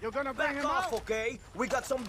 You're gonna bring Back him off, up? okay? We got some...